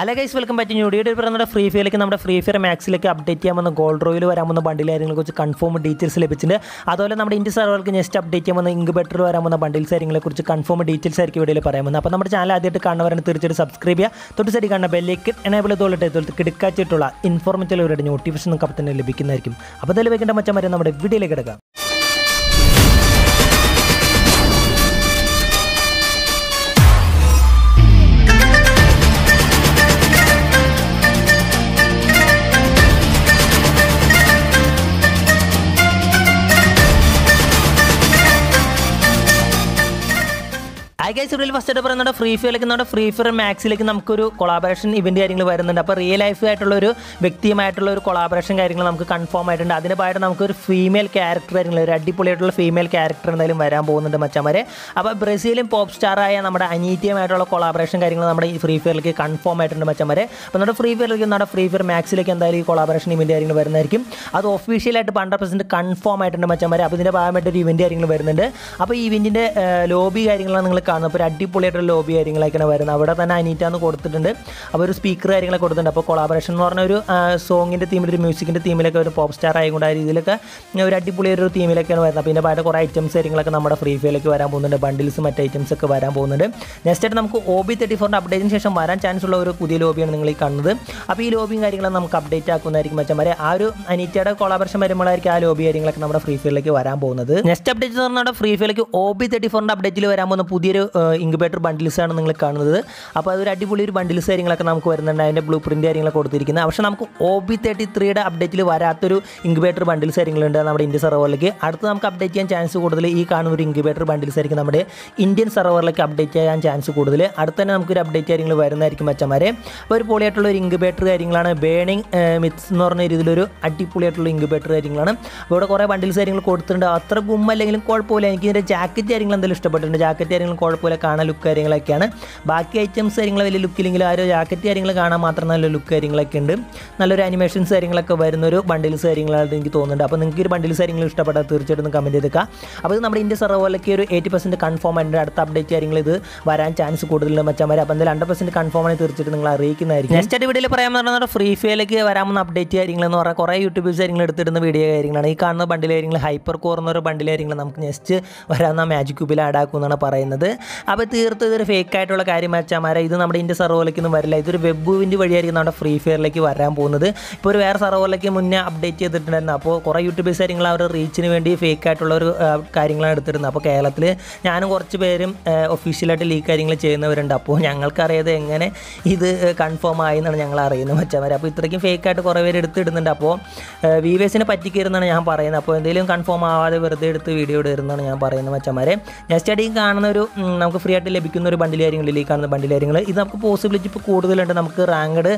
അല്ല guys welcome പറ്റി new ഒരു നമ്മുടെ ഫ്രീ ഫയറിലേക്ക് നമ്മുടെ ഫ്രീ ഫയർ മാക്സിലേക്ക് അപ്ഡേറ്റ് ചെയ്യാൻ വന്ന ഗോൾഡ് റോയിൽ വരാൻ വന്ന ബണ്ടിൽ കുറിച്ച് കൺഫേം ഡീറ്റെയിൽസ് ലഭിച്ചിട്ടുണ്ട്. അതുപോലെ നമ്മുടെ ഇന്ത്യ സർവർക്ക് നെക്സ്റ്റ് അപ്ഡേറ്റ് ചെയ്യാൻ വന്ന ഇങ്ക് ബെറ്റർ വരാൻ വന്ന ബണ്ടിൽസ് കാര്യങ്ങളെ കുറിച്ച് കൺഫേം ഡീറ്റെയിൽസ് ആയിരിക്കും വീഡിയോയിൽ പറയാമെന്ന് അപ്പോൾ നമ്മുടെ ചാനൽ ആദ്യമായിട്ട് കാണുന്നവരാണ് തീർച്ചയായിട്ടും സബ്സ്ക്രൈബ് ചെയ്യുക. തൊട്ട് സൈഡ് കാണുന്ന ബെല്ലേക്ക് എനേബിൾ തോളിട്ട് കിടക്കാച്ചിട്ടുള്ള ഇൻഫോർമേറ്റീവ് നോട്ടിഫിക്കേഷൻ നമുക്ക് അപ്പം തന്നെ ലഭിക്കുന്നതായിരിക്കും. അപ്പോൾ തന്നെ വെക്കേണ്ട മച്ചന്മാരെ നമ്മുടെ വീഡിയോയിലേക്ക് കിടക്കാം. ഐ ഗൈസ് റിയൽ ഫസ്റ്റ് ആയിട്ട് പറയുന്നത് ഫ്രീ ഫയറിലേക്ക് നമ്മുടെ ഫ്രീ ഫയർ മാക്സിലേക്ക് നമുക്കൊരു കൊളാബറേഷൻ ഇവന്റ് കാര്യങ്ങൾ വരുന്നുണ്ട്. അപ്പോൾ റിയൽ ലൈഫ് ആയിട്ടുള്ള ഒരു വ്യക്തിയുമായിട്ടുള്ള ഒരു കൊളാബറേഷൻ കാര്യങ്ങൾ നമുക്ക് കൺഫേം ആയിട്ടുണ്ട്. അതിന് പകരം നമുക്കൊരു ഫീമെയിൽ ക്യാരക്ടർ കാര്യങ്ങൾ ഒരു അടിപൊളിയായിട്ടുള്ള ഫീമെയിൽ ക്യാരക്ടർ എന്തായാലും വരാൻ പോകുന്നുണ്ട് മച്ചന്മാരെ അപ്പോൾ ബ്രസീലും പോപ്പ് സ്റ്റാറായ നമ്മുടെ അനീറ്റിയുമായിട്ടുള്ള കൊളാബറേഷൻ കാര്യങ്ങൾ നമ്മുടെ ഈ ഫ്രീ ഫയറിലേക്ക് കൺഫേം ആയിട്ടുണ്ട് മച്ചന്മാരെ അപ്പോൾ നമ്മുടെ ഫ്രീ ഫയറിലേക്ക് നമ്മുടെ ഫ്രീ ഫയർ മാക്സിലേക്ക് എന്തായാലും ഈ കൊളാബറേഷൻ ഇവന്റ് കാര്യങ്ങൾ വരുന്നതായിരിക്കും. അത് ഒഫീഷ്യലായിട്ട് ഹൺഡ്രഡ് പെർസെന്റ് കൺഫേം ആയിട്ടുണ്ട് മച്ചന്മാരെ അപ്പോൾ ഇതിന്റെ ഭാഗമായിട്ട് ഒരു ഇവന്റ് കാര്യങ്ങൾ വരുന്നുണ്ട്. അപ്പോൾ ഈ ഇവന്റിന്റെ ലോബി കാര്യങ്ങളാണ് നിങ്ങൾ കാണുന്നത് അപ്പോൾ ഒരു അടിപൊളിയായിട്ടുള്ള ലോബി കാര്യങ്ങളൊക്കെയാണ് വരുന്നത്. അവിടെ തന്നെ അനീറ്റാന്ന് കൊടുത്തിട്ടുണ്ട്. അപ്പോൾ ഒരു സ്പീക്കർ കാര്യങ്ങളൊക്കെ കൊടുത്തിട്ടുണ്ട്. അപ്പോൾ കൊളാബറേഷൻ എന്ന് പറഞ്ഞ ഒരു സോങ്ങിന്റെ തീമിൽ ഒരു മ്യൂസിക്കിന്റെ തീമിലൊക്കെ ഒരു പോപ്പ് സ്റ്റാർ ആയതുകൊണ്ട് ആ രീതിയിലൊക്കെ ഒരു അടിപൊളി ഒരു തീമിലൊക്കെയാണ് വരുന്നത്. അപ്പോൾ ഇതിന്റെ പാട്ട് കുറേ ഐറ്റംസ് കാര്യങ്ങളൊക്കെ നമ്മുടെ ഫ്രീ ഫയറിലേക്ക് വരാൻ പോകുന്നുണ്ട്. ബണ്ടിൽസ് മറ്റ് ഐറ്റംസ് ഒക്കെ വരാൻ പോകുന്നുണ്ട്. നെക്സ്റ്റ് ആയിട്ട് നമുക്ക് ഒ ബി തേർട്ടി ഫോറിന്റെ അപ്ഡേറ്റിന് ശേഷം വരാൻ ചാൻസ് ഉള്ള ഒരു പുതിയ ലോബിയാണ് നിങ്ങൾ ഈ കാണുന്നത്. അപ്പോൾ ഈ ലോബിയും കാര്യങ്ങളും നമുക്ക് അപ്ഡേറ്റ് ആക്കുന്നതായിരിക്കും മച്ചന്മാരെ ആ ഒരു അനീറ്റയുടെ കൊളാബറേഷൻ വരുമ്പോഴായിരിക്കും ആ ലോബി കാര്യങ്ങളൊക്കെ നമ്മുടെ ഫ്രീ ഫയറിലേക്ക് വരാൻ പോകുന്നത്. നെക്സ്റ്റ് അപ്ഡേറ്റ് എന്ന് പറഞ്ഞാൽ ഫ്രീ ഫയറിലേക്ക് ഒ ബി തേർട്ടി ഫോറിന്റെ അപ്ഡേറ്റിൽ വരാൻ പോകുന്ന പുതിയൊരു ഇൻക്യുബേറ്റർ ബണ്ടിൽസ് ആണ് നിങ്ങൾ കാണുന്നത്. അപ്പോൾ അതൊരു അടിപൊളി ഒരു ബണ്ടിൽസ് കാര്യങ്ങളൊക്കെ നമുക്ക് വരുന്നുണ്ട്. അതിന്റെ ബ്ലൂ പ്രിന്റ് കാര്യങ്ങളൊക്കെ കൊടുത്തിരിക്കുന്നത്. പക്ഷേ നമുക്ക് ഒ ബി തേർട്ടി ത്രീയുടെ അപ്ഡേറ്റിൽ വരാത്തൊരു ഇൻക്യുബേറ്റർ ബണ്ടിൽസ് കാര്യങ്ങളുണ്ട് നമ്മുടെ ഇന്ത്യൻ സെർവറിലേക്ക് അടുത്ത് നമുക്ക് അപ്ഡേറ്റ് ചെയ്യാൻ ചാൻസ് കൂടുതൽ ഈ കാണുന്ന ഒരു ഇൻക്യുബേറ്റർ ബണ്ടിൽസ് ആയിരിക്കും നമ്മുടെ ഇന്ത്യൻ സെർവറിലേക്ക് അപ്ഡേറ്റ് ചെയ്യാൻ ചാൻസ് കൂടുതൽ അടുത്ത് തന്നെ നമുക്കൊരു അപ്ഡേറ്റ് കാര്യങ്ങൾ വരുന്നതായിരിക്കും മച്ചന്മാരെ അപ്പോൾ ഒരു പൊളിയായിട്ടുള്ള ഒരു ഇൻക്യുബേറ്റർ കാര്യങ്ങളാണ്. ബേണിംഗ് മിത്സ് എന്ന് പറഞ്ഞ രീതിയിലൊരു അടിപൊളിയായിട്ടുള്ള ഇൻക്യുബേറ്റർ കാര്യങ്ങളാണ്. അപ്പോൾ ഇവിടെ കുറേ ബണ്ടിൽസ് കാര്യങ്ങൾ കൊടുത്തിട്ടുണ്ട്. അത്ര ഗുമ്മല്ലെങ്കിലും കുഴപ്പമില്ല. എനിക്ക് ഇതിന്റെ ജാക്കറ്റ് കാര്യങ്ങൾ എന്തെങ്കിലും ഇഷ്ടപ്പെട്ടിട്ടുണ്ട്? ജാക്കറ്റ് കാര്യങ്ങൾ കുഴപ്പമില്ല കാണാൻ ലുക്ക് കാര്യങ്ങളൊക്കെയാണ്. ബാക്കി ഐറ്റംസ് കാര്യങ്ങൾ വലിയ ലുക്കില്ലെങ്കിലും ആ ഒരു ജാക്കറ്റ് കാര്യങ്ങൾ കാണാൻ മാത്രം നല്ല ലുക്ക് കാര്യങ്ങളൊക്കെ ഉണ്ട്. നല്ലൊരു അനിമേഷൻസ് കാര്യങ്ങളൊക്കെ വരുന്ന ഒരു ബണ്ടിൽസ് കാര്യങ്ങളായിട്ട് എനിക്ക് തോന്നുന്നുണ്ട്. അപ്പോൾ നിങ്ങൾക്ക് ഒരു ബണ്ടിൽസ് കാര്യങ്ങൾ ഇഷ്ടപ്പെട്ടാൽ തീർച്ചയായിട്ടും കമന്റ് ചെയ്തേക്കുക. അപ്പോൾ ഇത് നമ്മുടെ ഇന്ത്യ സർവോലൊക്കെ ഒരു എയ്റ്റി പെർസെന്റ് കൺഫോം ആയിട്ട് അടുത്ത അപ്ഡേറ്റ് കാര്യങ്ങൾ ഇത് വരാൻ ചാൻസ് കൂടുതലുണ്ട് മച്ചാമാർ അപ്പോൾ എന്തായാലും ഹൺഡ്രഡ് പെർസെന്റ് കൺഫോം ആയി തീർച്ചയായിട്ടും നിങ്ങൾ അറിയിക്കുന്നതായിരിക്കും. നെക്സ്റ്റ് വീഡിയോയിൽ പറയാൻ പറഞ്ഞാൽ ഫ്രീ ഫയറിലേക്ക് വരാമെന്ന അപ്ഡേറ്റ് കാര്യങ്ങൾ എന്ന് പറഞ്ഞാൽ കുറേ യൂട്യൂബേഴ്സ് കാര്യങ്ങൾ എടുത്തിടുന്ന വീഡിയോ കാര്യങ്ങളാണ്. ഈ കാണുന്ന ബണ്ടിൽ കാര്യങ്ങൾ ഹൈപ്പർ കോർ എന്നൊരു ബണ്ടിൽ കാര്യങ്ങൾ നമുക്ക് നെക്സ്റ്റ് വരാവുന്ന മാജിക് ക്യൂബിൽ ആഡ് ആക്കുമെന്നാണ് പറയുന്നത്. അപ്പോൾ തീർത്ത് ഇതൊരു ഫേക്ക് ആയിട്ടുള്ള കാര്യം വെച്ചാൽ ഇത് നമ്മുടെ ഇന്ത്യ ഒന്നും വരില്ല. ഇതൊരു വെബ് വഴിയായിരിക്കും നമ്മുടെ ഫ്രീ ഫയറിലേക്ക് വരാൻ പോകുന്നത്. ഇപ്പോൾ ഒരു വേറെ സർവോലേക്ക് മുന്നേ അപ്ഡേറ്റ് ചെയ്തിട്ടുണ്ടായിരുന്നു. അപ്പോൾ കുറേ യൂട്യൂബേഴ്സ് കാര്യങ്ങൾ അവർ റീച്ചിന് വേണ്ടി ഫേക്ക് ആയിട്ടുള്ള ഒരു കാര്യങ്ങളാണ് എടുത്തിരുന്നത്. അപ്പോൾ കേരളത്തിൽ ഞാനും കുറച്ച് പേരും ഒഫീഷ്യലായിട്ട് ലീക്ക് കാര്യങ്ങൾ ചെയ്യുന്നവരുണ്ട്. അപ്പോൾ ഞങ്ങൾക്കറിയാതെ എങ്ങനെ ഇത് കൺഫേം ആയി എന്നാണ് ഞങ്ങൾ അറിയുന്നത് മച്ചന്മാർ അപ്പോൾ ഇത്രയ്ക്കും ഫേക്ക് ആയിട്ട് കുറേ പേര് എടുത്തിടുന്നുണ്ട്. അപ്പോൾ വീവേഴ്സിനെ പറ്റിക്കരുന്നാണ് ഞാൻ പറയുന്നത്. അപ്പോൾ എന്തെങ്കിലും കൺഫേം ആവാതെ വെറുതെ എടുത്ത് വീഡിയോ ഇടുന്നതാണ് ഞാൻ പറയുന്നത് മച്ചന്മാരെ ഞാൻ സ്റ്റഡി കാണുന്ന ഒരു നമുക്ക് ഫ്രീ ആയിട്ട് ലഭിക്കുന്ന ഒരു ബണ്ടിൽ കാര്യങ്ങളിൽ ഈ കാണുന്ന ബണ്ടിൽ കാര്യങ്ങൾ. ഇത് നമുക്ക് പോസിബിലിറ്റി ഇപ്പോൾ കൂടുതലുണ്ട്. നമുക്ക് റാങ്കഡ്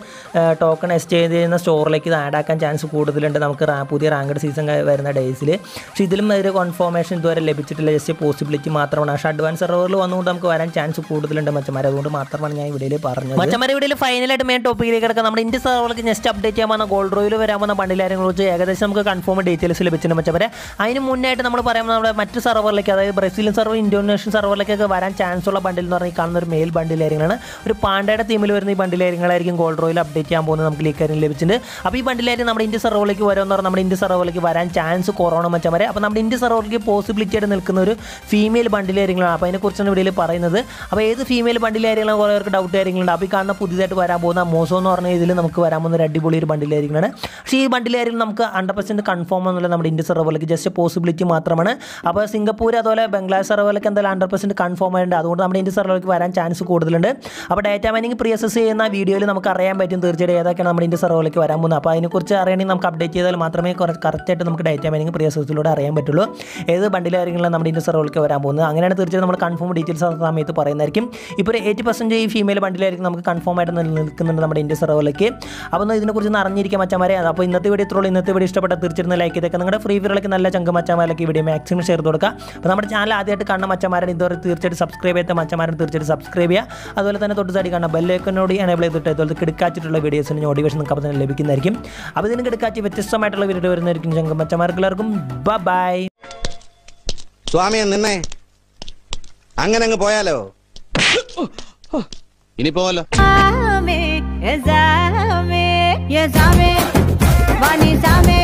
ടോക്കൺ എക്സ്ചേഞ്ച് ചെയ്യുന്ന സ്റ്റോറിലേക്ക് ഇത് ആഡ് ആക്കാൻ ചാൻസ് കൂടുതലുണ്ട്. നമുക്ക് പുതിയ റാങ്കഡ് സീസൺ വരുന്ന ഡേയ്സിൽ പക്ഷേ ഇതിലും ഒരു കൺഫർമേഷൻ ഇതുവരെ ലഭിച്ചിട്ടില്ല. ജസ്റ്റ് പോസിബിലിറ്റി മാത്രമാണ്. പക്ഷേ അഡ്വാൻസ് സെർവറിൽ വന്നുകൊണ്ട് നമുക്ക് വരാൻ ചാൻസ് കൂടുതലുണ്ട് മച്ചമാരെ അതുകൊണ്ട് മാത്രമാണ് ഞാൻ ഇവിടെ പറഞ്ഞത്. മച്ചമാരെ ഇവിടെ ഫൈനലായിട്ട് മെയിൻ ടോപ്പിക്കിലേക്ക് കിടക്കാം. നമ്മുടെ ഇന്ത്യ സെർവറിലേക്ക് നെക്സ്റ്റ് അപ്ഡേറ്റ് ചെയ്യാൻ വന്ന ഗോൾഡ് റോയിൽ വരാൻ വന്ന ബണ്ടിലാരെ കുറിച്ച് ഏകദേശം നമുക്ക് കൺഫേം ഡീറ്റെയിൽസ് ലഭിച്ചിട്ടുണ്ട് മച്ചമാരെ അതിന് മുന്നായിട്ട് നമ്മൾ പറയുമ്പോൾ നമ്മുടെ മറ്റ് സെർവറിലേക്ക് അതായത് ബ്രസീലിയൻ സെർവർ ഇന്തോനേഷ്യൻ സെർവറിലേക്കൊക്കെ വരാൻ ചാൻസ് ഉള്ള ബണ്ടിൽ എന്ന് പറഞ്ഞാൽ കാണുന്ന ഒരു മെയിൽ ബണ്ടിലായിരിക്കണം ഒരു പാണ്ടയുടെ തീമിൽ വരുന്ന ഈ ബണ്ടിൽ ബണ്ടിലായിരിക്കും ഗോൾഡ് റോയിൽ അപ്ഡേറ്റ് ചെയ്യാൻ പോകുന്നത് നമുക്ക് ലീക്ക് കാര്യം ലഭിച്ചിട്ടുണ്ട്. അപ്പോൾ ഈ ബണ്ടിലായിരിക്കും നമ്മുടെ ഇന്ത്യ സെർവറിലേക്ക് വരുമെന്ന് പറഞ്ഞാൽ നമ്മുടെ ഇന്ത്യ സെർവറിലേക്ക് വരാൻ ചാൻസ് കൊറോണ മച്ചന്മാരെ അപ്പോൾ നമ്മുടെ ഇന്ത്യ സെർവറിലേക്ക് പോസിബിലിറ്റി ആയിട്ട് നിൽക്കുന്ന ഒരു ഫീമെയിൽ ബണ്ടിൽ ബണ്ടിലായിരിക്കണം അപ്പോൾ അതിനെക്കുറിച്ചാണ് വീഡിയോയിൽ പറയുന്നത്. അപ്പോൾ ഏത് ഫീമെയിൽ ബണ്ടിലായിരിക്കണം കുറേ പേർക്ക് ഡൗട്ട് കാര്യങ്ങളുണ്ട്. അപ്പോൾ ഈ കാണുന്ന പുതിയതായിട്ട് വരാൻ പോകുന്ന മോസോ എന്ന് പറഞ്ഞ ഇതിൽ നമുക്ക് വരാൻ പോകുന്ന ഒരു അടിപൊളി ഒരു ബണ്ടിൽ ബണ്ടിലായിരിക്കണം പക്ഷേ ഈ ബണ്ടിൽ ബണ്ടിലായിരിക്കും നമുക്ക് ഹൺഡ്രഡ് പെർസെന്റ് കൺഫേം എന്നുള്ള നമ്മുടെ ഇന്ത്യ സെർവറിലേക്ക് ജസ്റ്റ് പോസിബിലിറ്റി മാത്രമാണ്. അപ്പോൾ സിംഗപ്പൂർ അതുപോലെ ബംഗ്ലാദേശ് സെർവറിലേക്ക് എന്തായാലും ഹൺഡ്രഡ് പെർസെന്റ് കൺഫേം ആയിട്ടുണ്ട് അതുകൊണ്ട് നമ്മുടെ ഇന്ത്യ സർവറിലേക്ക് വരാൻ ചാൻസ് കൂടുതലുണ്ട്. അപ്പോൾ ഡാറ്റ മൈനിങ് പ്രീ അസസ് ചെയ്യുന്ന വീഡിയോയിൽ നമുക്ക് അറിയാൻ പറ്റും തീർച്ചയായിട്ടും ഏതൊക്കെയാണ് നമ്മുടെ ഇന്ത്യ സർവറിലേക്ക് വരാൻ പോകുന്നത്. അപ്പോൾ അതിനെക്കുറിച്ച് അറിയണമെങ്കിൽ നമുക്ക് അപ്ഡേറ്റ് ചെയ്താൽ മാത്രമേ കറക്റ്റായിട്ട് നമുക്ക് ഡാറ്റ മൈനിങ് പ്രീ അസസിലൂടെ അറിയാൻ പറ്റുള്ളൂ. ഏത് ബണ്ടിലായിരിക്കും നമ്മുടെ ഇന്ത്യ സർവറിലേക്ക് വരാൻ പോകുന്നത്? അങ്ങനെയാണ് തീർച്ചയായും നമ്മൾ കൺഫേം ഡീറ്റെയിൽസ് ആ സമയത്ത് പറയുന്നതായിരിക്കും. ഇപ്പോൾ ഒരു എയ്റ്റി പെർസെന്റ് ഈ ഫീമെയിൽ ബണ്ടിലായിരിക്കും നമുക്ക് കൺഫേം ആയിട്ട് നിൽക്കുന്നുണ്ട് നമ്മുടെ ഇന്ത്യ സർവറിലേക്ക് അപ്പോൾ ഒന്ന് ഇതിനെക്കുറിച്ച് ഒന്ന് അറിഞ്ഞിരിക്കാൻ മച്ചാമാരെ. അപ്പോൾ ഇന്നത്തെ വീഡിയോ ഇത്രയുള്ളൂ ഇന്നത്തെ വീഡിയോ ഇഷ്ടപ്പെട്ട തീർച്ചയായിട്ടും ലൈക്ക് ചെയ്തേക്കാം. നിങ്ങളുടെ ഫ്രീ ഫയറിലേക്ക് നല്ല ചങ്ക ഈ വീഡിയോ മാക്സിമം ഷെയർ കൊടുക്കുക. അപ്പോൾ നമ്മുടെ ചാനൽ ആദ്യമായിട്ട് കാണുന്ന മച്ചമാരൻ ഇതുവരെ തീർച്ചയായിട്ടും സബ്സ്ക്രൈബ് ചെയ്ത മച്ചമാരും തീർച്ചയായിട്ടും സബ്സ്ക്രൈബ് ചെയ്യുക. അതുപോലെ തന്നെ തൊട്ട് സൈഡിൽ കാണുന്ന ബെല്ലേക്കനോട് എനേബിൾ ചെയ്തിട്ട് അതുപോലെ കിടക്കാച്ചിട്ടുള്ള വീഡിയോസിന് നോട്ടിഫിക്കേഷൻ നമുക്ക് അപ്പം തന്നെ ലഭിക്കുന്നതായിരിക്കും. അപ്പോൾ ഇതിന് കിടക്കാച്ചി വ്യത്യസ്തമായിട്ടുള്ള വീഡിയോ വരുന്നതായിരിക്കും ചെങ്കം മച്ചമാർക്ക് എല്ലാവർക്കും. ബൈ സ്വാമിയെ നിന്നെ. അങ്ങനെ അങ്ങ് പോയാലോ? ഇനി പോവല്ലോ. യസാമേ യസാമേ വാണി സാമേ